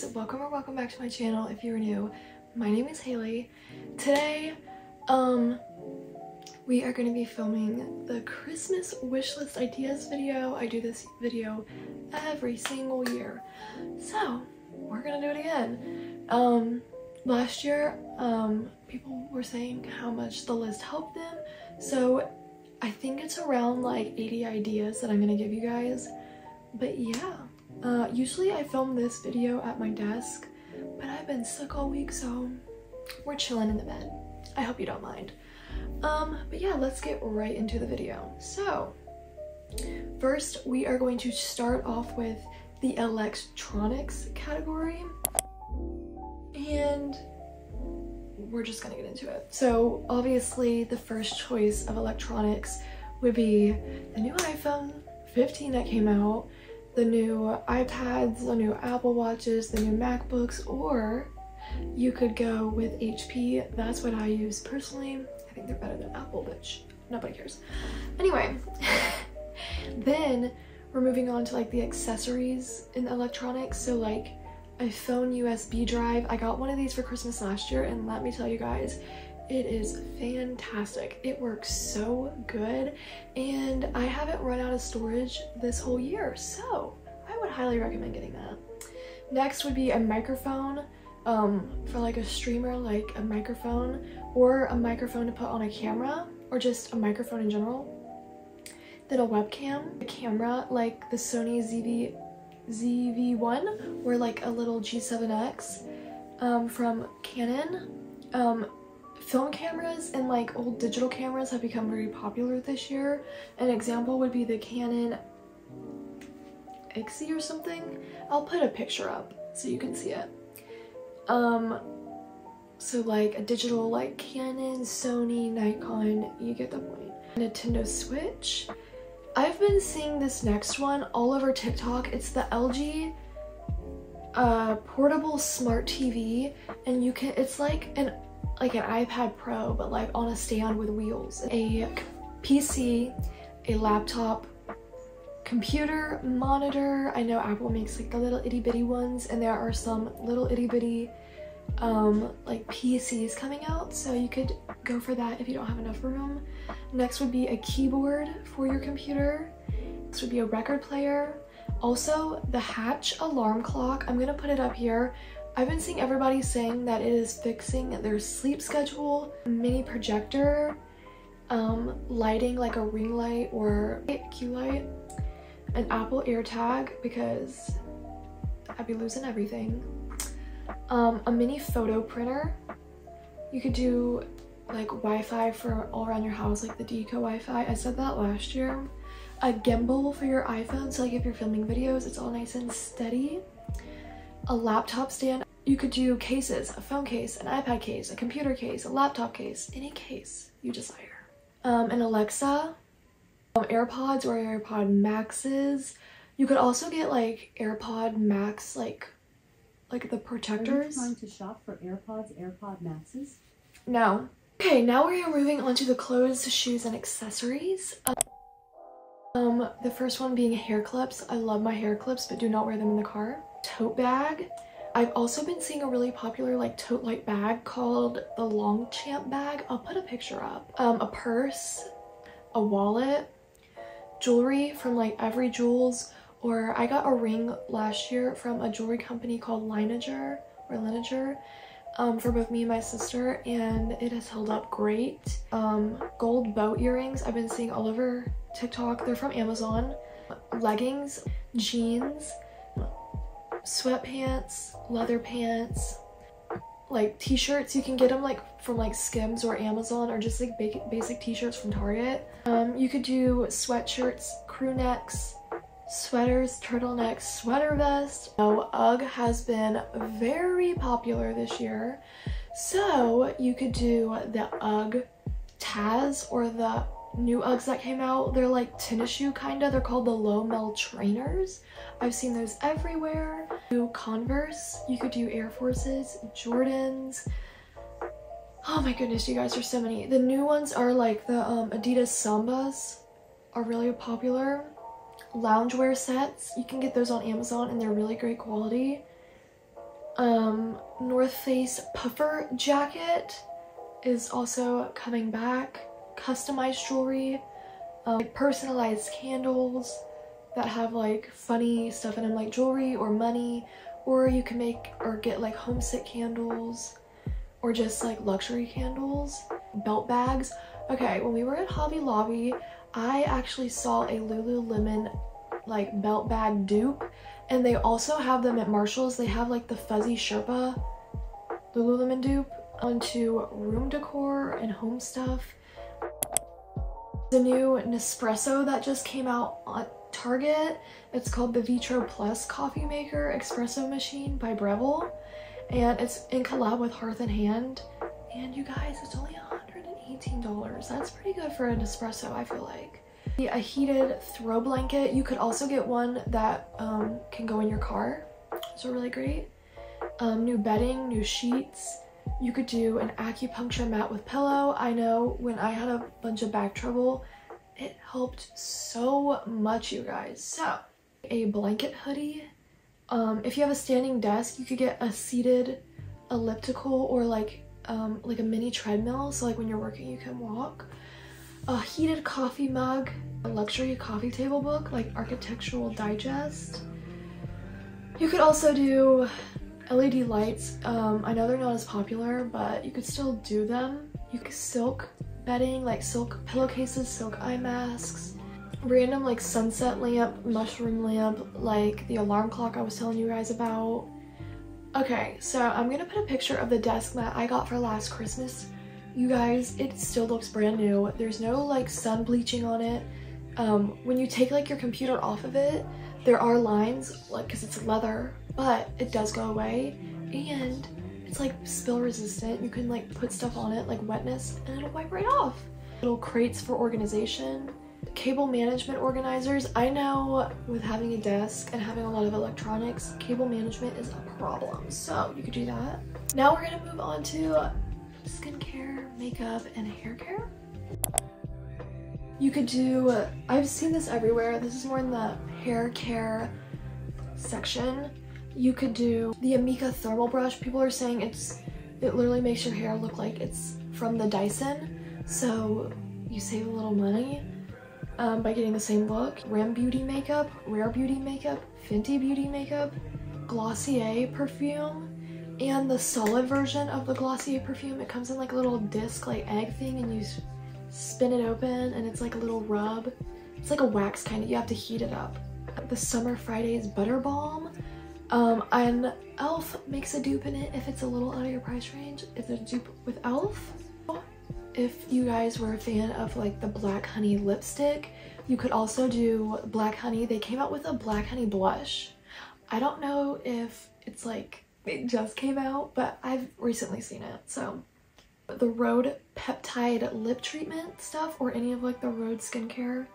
guys, welcome or welcome back to my channel if you're new. My name is Haley. Today, um, we are going to be filming the Christmas wishlist ideas video. I do this video every single year. So, we're going to do it again. Um, last year, um, people were saying how much the list helped them. So, I think it's around like 80 ideas that I'm going to give you guys. But yeah. Uh, usually I film this video at my desk, but I've been sick all week, so we're chilling in the bed. I hope you don't mind. Um, but yeah, let's get right into the video. So, first we are going to start off with the electronics category. And we're just gonna get into it. So obviously the first choice of electronics would be the new iPhone 15 that came out the new iPads, the new Apple Watches, the new MacBooks, or you could go with HP. That's what I use personally. I think they're better than Apple, bitch. Nobody cares. Anyway, then we're moving on to like the accessories in electronics. So like a phone USB drive. I got one of these for Christmas last year and let me tell you guys, it is fantastic. It works so good and I haven't run out of storage this whole year, so I would highly recommend getting that. Next would be a microphone um, for like a streamer, like a microphone or a microphone to put on a camera or just a microphone in general. Then a webcam, a camera like the Sony ZV, ZV-1 or like a little G7X um, from Canon. Um, Film cameras and like old digital cameras have become very popular this year. An example would be the Canon XE or something. I'll put a picture up so you can see it. Um, so like a digital like Canon, Sony, Nikon, you get the point. Nintendo Switch. I've been seeing this next one all over TikTok. It's the LG uh, portable smart TV and you can, it's like an like an iPad Pro, but like on a stand with wheels. A PC, a laptop, computer, monitor. I know Apple makes like the little itty bitty ones and there are some little itty bitty um, like PCs coming out. So you could go for that if you don't have enough room. Next would be a keyboard for your computer. This would be a record player. Also, the Hatch alarm clock. I'm gonna put it up here. I've been seeing everybody saying that it is fixing their sleep schedule, mini projector, um, lighting like a ring light or key light, an Apple AirTag because I'd be losing everything, um, a mini photo printer. You could do like Wi-Fi for all around your house, like the Deco Wi-Fi. I said that last year. A gimbal for your iPhone, so like if you're filming videos, it's all nice and steady. A laptop stand. You could do cases, a phone case, an iPad case, a computer case, a laptop case, any case you desire. Um, an Alexa, um, AirPods or AirPod Maxes. You could also get like AirPod Max, like like the protectors. Are you trying to shop for AirPods, AirPod Maxes? No. Okay, now we are moving on to the clothes, shoes, and accessories. Um, the first one being hair clips. I love my hair clips, but do not wear them in the car. Tote bag. I've also been seeing a really popular like tote light bag called the Longchamp bag. I'll put a picture up. Um, a purse, a wallet, jewelry from like Evry Jewels, or I got a ring last year from a jewelry company called Lineager or Lineager um, for both me and my sister and it has held up great. Um, gold bow earrings I've been seeing all over TikTok. They're from Amazon. Leggings, jeans, sweatpants, leather pants, like t-shirts. You can get them like from like Skims or Amazon or just like basic t-shirts from Target. Um, you could do sweatshirts, crew necks, sweaters, turtlenecks, sweater vest. Now, UGG has been very popular this year. So you could do the UGG Tazz or the new Uggs that came out. They're like tennis shoe kinda. They're called the Lowmel Trainers. I've seen those everywhere. Do Converse. You could do Air Forces, Jordans. Oh my goodness, you guys, there's so many. The new ones are like the um, Adidas Sambas are really popular. Loungewear sets. You can get those on Amazon and they're really great quality. Um, North Face puffer jacket is also coming back. Customized jewelry, um, personalized candles that have like funny stuff in them like jewelry or money or you can make or get like homesick candles or just like luxury candles, belt bags. Okay, when we were at Hobby Lobby, I actually saw a Lululemon like belt bag dupe and they also have them at Marshall's. They have like the fuzzy Sherpa Lululemon dupe onto room decor and home stuff. The new Nespresso that just came out on Target. It's called the Vertuo Plus Coffee Maker Espresso Machine by Breville. And it's in collab with Hearth and Hand. And you guys, it's only $118. That's pretty good for an espresso, I feel like. A heated throw blanket. You could also get one that um, can go in your car. So really great. Um, new bedding, new sheets. You could do an acupuncture mat with pillow. I know when I had a bunch of back trouble, it helped so much, you guys. So, a blanket hoodie. Um, if you have a standing desk, you could get a seated elliptical or like um, like a mini treadmill. So like when you're working, you can walk. A heated coffee mug, a luxury coffee table book, like Architectural Digest. You could also do LED lights. Um, I know they're not as popular, but you could still do them. You could silk bedding, like silk pillowcases, silk eye masks, random like sunset lamp, mushroom lamp, like the alarm clock I was telling you guys about. Okay, so I'm gonna put a picture of the desk mat I got for last Christmas. You guys, it still looks brand new. There's no like sun bleaching on it. Um, when you take like your computer off of it, there are lines like because it's leather, but it does go away. And it's like spill resistant. You can like put stuff on it like wetness and it'll wipe right off. Little crates for organization. Cable management organizers. I know with having a desk and having a lot of electronics, cable management is a problem. So you could do that. Now we're gonna move on to skincare, makeup, and hair care. You could do, I've seen this everywhere. This is more in the hair care section you could do the Amika thermal brush. People are saying it's it literally makes your hair look like it's from the Dyson. So you save a little money um, by getting the same look. Rem Beauty makeup, Rare Beauty makeup, Fenty Beauty makeup, Glossier perfume, and the solid version of the Glossier perfume. It comes in like a little disc like egg thing and you spin it open and it's like a little rub. It's like a wax kind of, you have to heat it up. The Summer Fridays Butter Balm. Um, and e.l.f. makes a dupe in it if it's a little out of your price range. It's a dupe with e.l.f. If you guys were a fan of like the Black Honey lipstick, you could also do Black Honey. They came out with a Black Honey blush. I don't know if it's like it just came out, but I've recently seen it, so. The Rhode Peptide Lip Treatment stuff or any of like the Rhode skincare.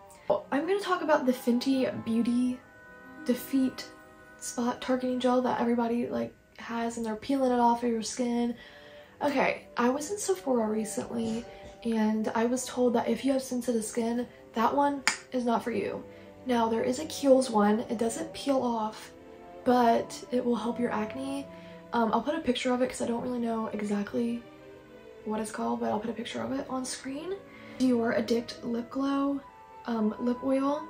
I'm going to talk about the Fenty Beauty Defeat spot targeting gel that everybody like has and they're peeling it off of your skin. Okay, I was in Sephora recently and I was told that if you have sensitive skin, that one is not for you. Now there is a Kiehl's one, it doesn't peel off, but it will help your acne. Um, I'll put a picture of it because I don't really know exactly what it's called, but I'll put a picture of it on screen. Dior Addict Lip Glow um, Lip Oil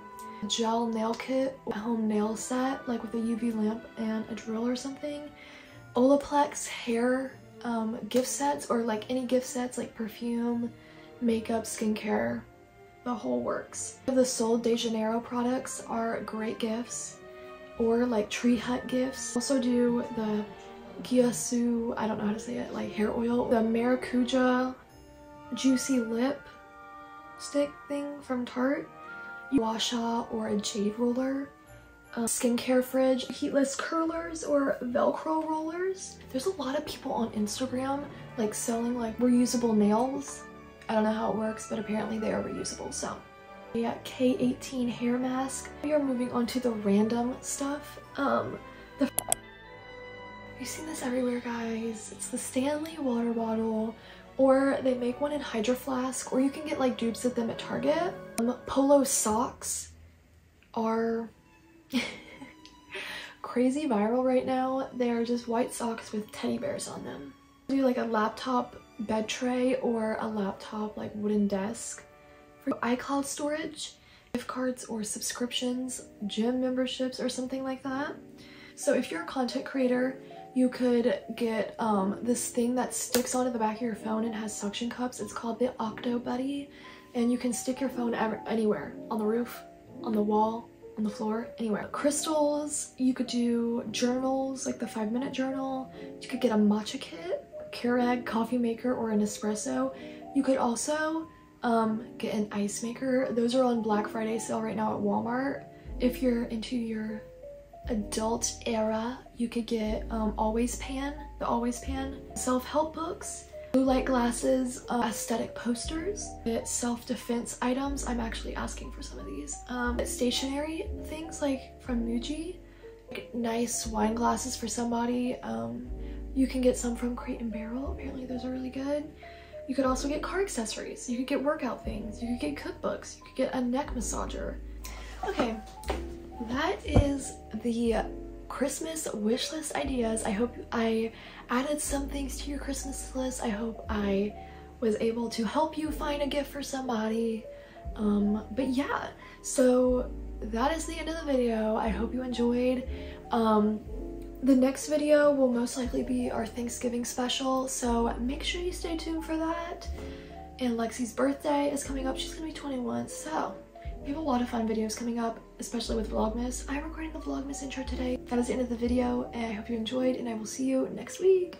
gel nail kit, a home nail set, like with a UV lamp and a drill or something. Olaplex hair um, gift sets or like any gift sets like perfume, makeup, skincare, the whole works. The Sol de Janeiro products are great gifts or like tree hut gifts. Also do the Gisou, I don't know how to say it, like hair oil. The Maracuja Juicy Lip stick thing from Tarte gua sha or a jade roller, um, skincare fridge, heatless curlers or velcro rollers. There's a lot of people on Instagram like selling like reusable nails. I don't know how it works, but apparently they are reusable, so. Yeah, K18 hair mask. We are moving on to the random stuff. Um, the You've seen this everywhere, guys. It's the Stanley water bottle or they make one in Hydro Flask, or you can get like dupes of them at Target. Um, polo socks are crazy viral right now. They are just white socks with teddy bears on them. Do like a laptop bed tray or a laptop like wooden desk for iCloud storage, gift cards or subscriptions, gym memberships or something like that. So if you're a content creator, you could get um, this thing that sticks onto the back of your phone and has suction cups. It's called the Octobuddy and you can stick your phone ever anywhere on the roof, on the wall, on the floor, anywhere. Crystals, you could do journals, like the five minute journal. You could get a matcha kit, Keurig coffee maker, or an espresso. You could also um, get an ice maker. Those are on Black Friday sale right now at Walmart. If you're into your adult era, you could get um, Always Pan, the Always Pan. Self-help books, blue light glasses, uh, aesthetic posters, self-defense items. I'm actually asking for some of these. Um, stationary things like from Muji, like nice wine glasses for somebody. Um, you can get some from Crate and Barrel. Apparently those are really good. You could also get car accessories. You could get workout things. You could get cookbooks. You could get a neck massager. Okay, that is the Christmas wish list ideas. I hope I added some things to your Christmas list. I hope I was able to help you find a gift for somebody. Um, but yeah, so that is the end of the video. I hope you enjoyed. Um, the next video will most likely be our Thanksgiving special, so make sure you stay tuned for that. And Lexi's birthday is coming up. She's gonna be 21, so we have a lot of fun videos coming up, especially with Vlogmas. I'm recording the Vlogmas intro today. That is the end of the video, and I hope you enjoyed, and I will see you next week.